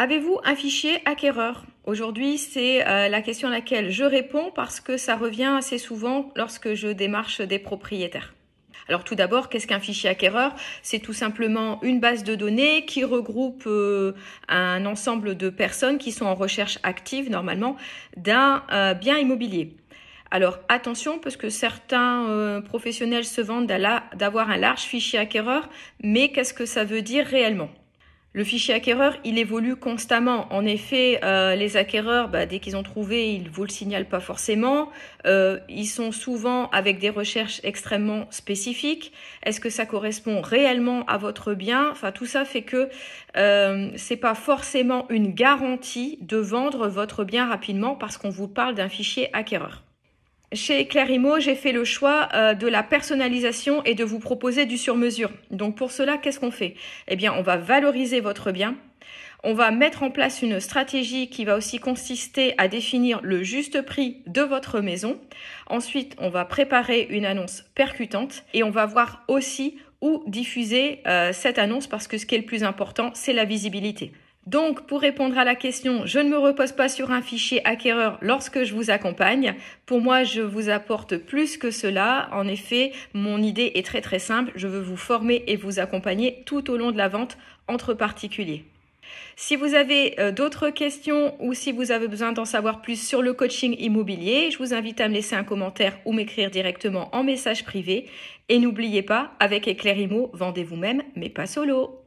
Avez-vous un fichier acquéreur? Aujourd'hui, c'est euh, la question à laquelle je réponds parce que ça revient assez souvent lorsque je démarche des propriétaires. Alors tout d'abord, qu'est-ce qu'un fichier acquéreur? C'est tout simplement une base de données qui regroupe euh, un ensemble de personnes qui sont en recherche active normalement d'un euh, bien immobilier. Alors attention parce que certains professionnels se vendent d'avoir un large fichier acquéreur, mais qu'est-ce que ça veut dire réellement? Le fichier acquéreur, il évolue constamment. En effet, euh, les acquéreurs, bah, dès qu'ils ont trouvé, ils vous le signalent pas forcément. Euh, ils sont souvent avec des recherches extrêmement spécifiques. Est-ce que ça correspond réellement à votre bien? Enfin, tout ça fait que euh, c'est pas forcément une garantie de vendre votre bien rapidement parce qu'on vous parle d'un fichier acquéreur. Chez Clarimo, j'ai fait le choix euh, de la personnalisation et de vous proposer du sur-mesure. Donc pour cela, qu'est-ce qu'on fait? Eh bien, on va valoriser votre bien. On va mettre en place une stratégie qui va aussi consister à définir le juste prix de votre maison. Ensuite, on va préparer une annonce percutante et on va voir aussi où diffuser euh, cette annonce parce que ce qui est le plus important, c'est la visibilité. Donc, pour répondre à la question, je ne me repose pas sur un fichier acquéreur lorsque je vous accompagne. Pour moi, je vous apporte plus que cela. En effet, mon idée est très très simple. Je veux vous former et vous accompagner tout au long de la vente entre particuliers. Si vous avez euh, d'autres questions ou si vous avez besoin d'en savoir plus sur le coaching immobilier, je vous invite à me laisser un commentaire ou m'écrire directement en message privé. Et n'oubliez pas, avec Imo, vendez vous-même, mais pas solo.